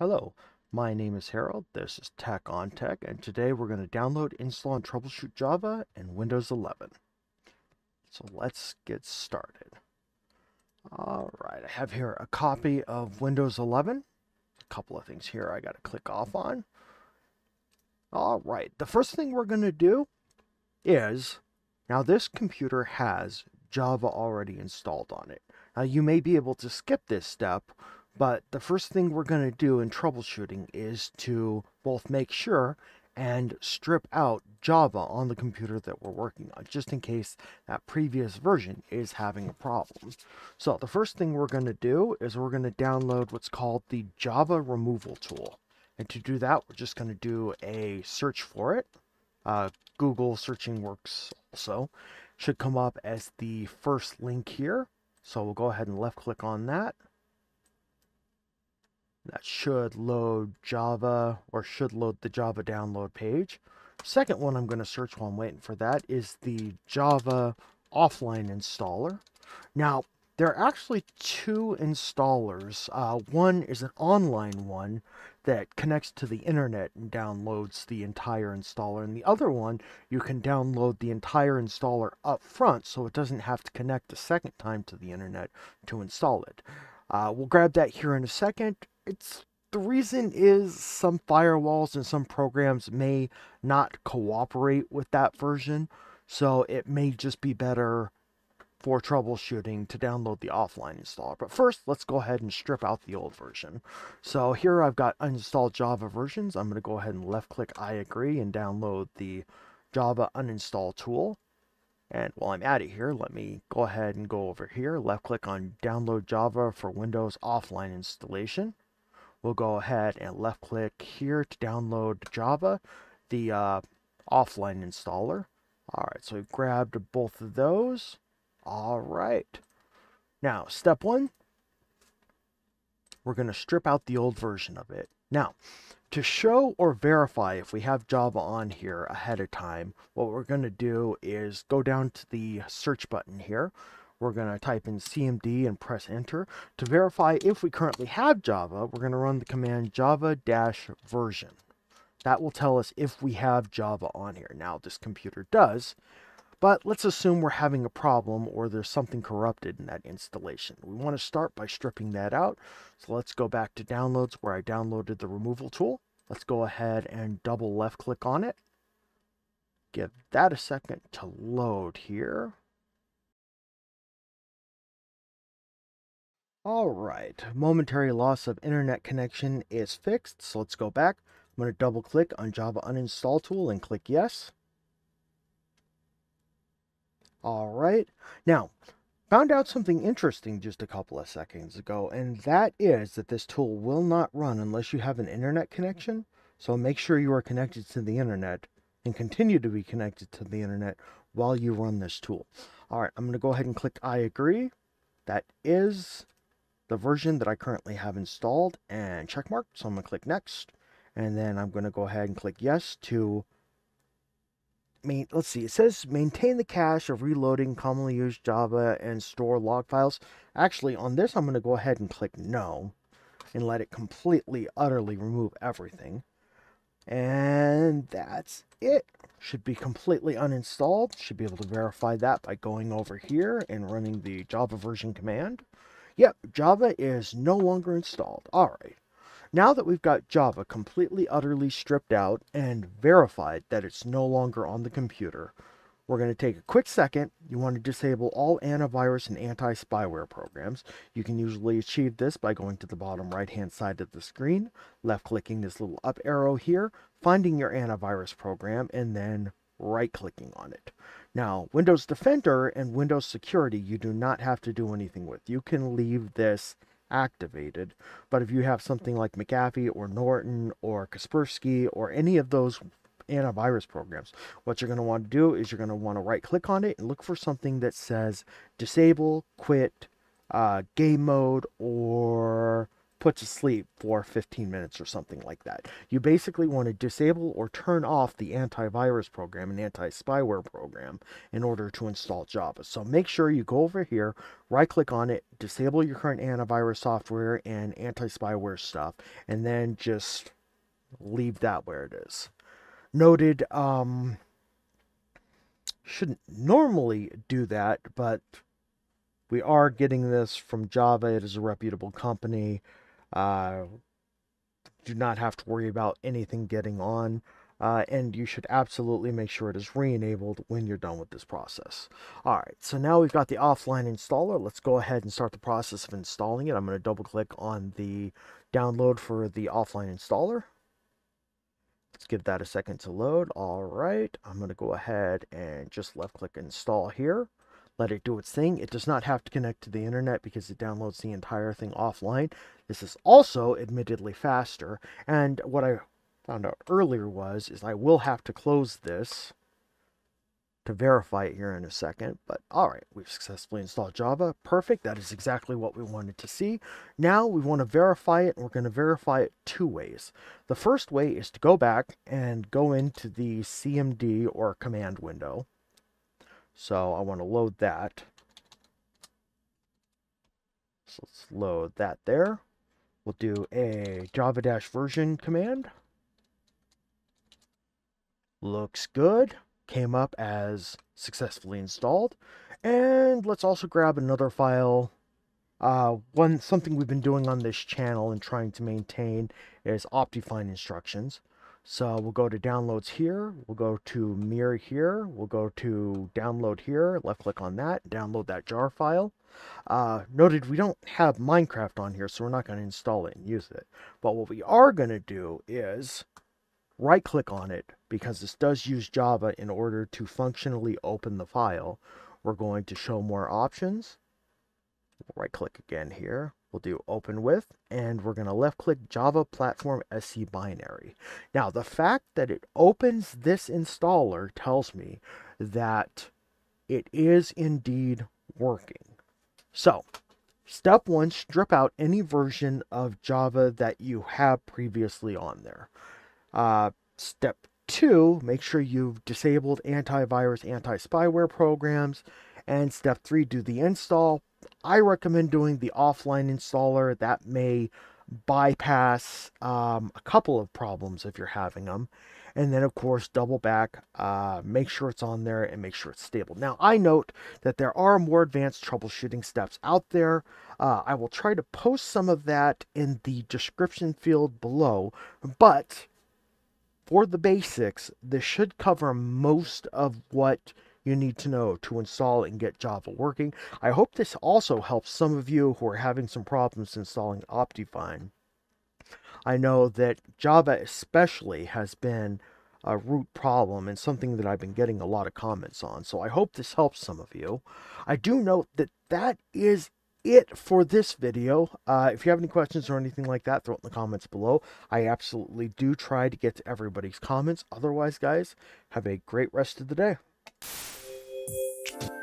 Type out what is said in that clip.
Hello, my name is Harold. This is Tech on Tech, and today we're going to download, install, and troubleshoot Java and Windows 11. So let's get started. All right, I have here a copy of Windows 11. A couple of things here I got to click off on. All right, the first thing we're going to do is now this computer has Java already installed on it. Now you may be able to skip this step but the first thing we're going to do in troubleshooting is to both make sure and strip out Java on the computer that we're working on, just in case that previous version is having a problem. So the first thing we're going to do is we're going to download what's called the Java removal tool. And to do that, we're just going to do a search for it. Uh, Google searching works also. Should come up as the first link here. So we'll go ahead and left click on that. That should load Java or should load the Java download page. Second one I'm going to search while I'm waiting for that is the Java offline installer. Now, there are actually two installers. Uh, one is an online one that connects to the internet and downloads the entire installer. And the other one, you can download the entire installer up front so it doesn't have to connect a second time to the internet to install it. Uh, we'll grab that here in a second it's the reason is some firewalls and some programs may not cooperate with that version, so it may just be better for troubleshooting to download the offline installer. But first, let's go ahead and strip out the old version. So here I've got uninstalled Java versions. I'm going to go ahead and left click I agree and download the Java uninstall tool. And while I'm at it here, let me go ahead and go over here, left click on download Java for Windows offline installation we'll go ahead and left click here to download Java, the uh, offline installer. All right, so we've grabbed both of those. All right. Now, step one, we're going to strip out the old version of it. Now, to show or verify if we have Java on here ahead of time, what we're going to do is go down to the search button here we're going to type in cmd and press enter. To verify if we currently have Java, we're going to run the command java-version. That will tell us if we have Java on here. Now, this computer does, but let's assume we're having a problem or there's something corrupted in that installation. We want to start by stripping that out. So let's go back to downloads where I downloaded the removal tool. Let's go ahead and double left click on it. Give that a second to load here. All right, momentary loss of internet connection is fixed. So let's go back. I'm going to double click on Java uninstall tool and click yes. All right. Now, found out something interesting just a couple of seconds ago, and that is that this tool will not run unless you have an internet connection. So make sure you are connected to the internet and continue to be connected to the internet while you run this tool. All right, I'm going to go ahead and click I agree. That is the version that I currently have installed and check mark. So I'm going to click next. And then I'm going to go ahead and click yes to main, let's see, it says maintain the cache of reloading commonly used Java and store log files. Actually, on this, I'm going to go ahead and click no and let it completely, utterly remove everything. And that's it. Should be completely uninstalled. Should be able to verify that by going over here and running the Java version command. Yep, Java is no longer installed. All right. Now that we've got Java completely, utterly stripped out and verified that it's no longer on the computer, we're going to take a quick second. You want to disable all antivirus and anti-spyware programs. You can usually achieve this by going to the bottom right-hand side of the screen, left-clicking this little up arrow here, finding your antivirus program, and then right-clicking on it. Now, Windows Defender and Windows Security, you do not have to do anything with. You can leave this activated. But if you have something like McAfee or Norton or Kaspersky or any of those antivirus programs, what you're going to want to do is you're going to want to right click on it and look for something that says disable, quit, uh, game mode, or put to sleep for 15 minutes or something like that. You basically want to disable or turn off the antivirus program and anti-spyware program in order to install Java. So make sure you go over here, right click on it, disable your current antivirus software and anti-spyware stuff, and then just leave that where it is. Noted, um, shouldn't normally do that, but we are getting this from Java. It is a reputable company. Uh, do not have to worry about anything getting on. Uh, and you should absolutely make sure it is re-enabled when you're done with this process. All right, so now we've got the offline installer. Let's go ahead and start the process of installing it. I'm going to double click on the download for the offline installer. Let's give that a second to load. All right, I'm going to go ahead and just left click install here let it do its thing. It does not have to connect to the internet because it downloads the entire thing offline. This is also admittedly faster. And what I found out earlier was, is I will have to close this to verify it here in a second. But all right, we've successfully installed Java. Perfect. That is exactly what we wanted to see. Now we want to verify it, and we're going to verify it two ways. The first way is to go back and go into the CMD or command window. So I want to load that. So let's load that there. We'll do a java-version command. Looks good. Came up as successfully installed. And let's also grab another file. Uh, one Something we've been doing on this channel and trying to maintain is Optifine instructions. So we'll go to downloads here, we'll go to mirror here, we'll go to download here, left click on that, download that jar file. Uh, noted we don't have Minecraft on here, so we're not going to install it and use it. But what we are going to do is right click on it, because this does use Java in order to functionally open the file. We're going to show more options. Right click again here. We'll do open with, and we're going to left click Java Platform SE binary. Now, the fact that it opens this installer tells me that it is indeed working. So, step one, strip out any version of Java that you have previously on there. Uh, step two, make sure you've disabled antivirus, anti-spyware programs. And step three, do the install, I recommend doing the offline installer. That may bypass um, a couple of problems if you're having them. And then, of course, double back, uh, make sure it's on there, and make sure it's stable. Now, I note that there are more advanced troubleshooting steps out there. Uh, I will try to post some of that in the description field below, but for the basics, this should cover most of what you need to know to install and get Java working. I hope this also helps some of you who are having some problems installing Optifine. I know that Java especially has been a root problem and something that I've been getting a lot of comments on. So I hope this helps some of you. I do note that that is it for this video. Uh, if you have any questions or anything like that, throw it in the comments below. I absolutely do try to get to everybody's comments. Otherwise, guys, have a great rest of the day. You.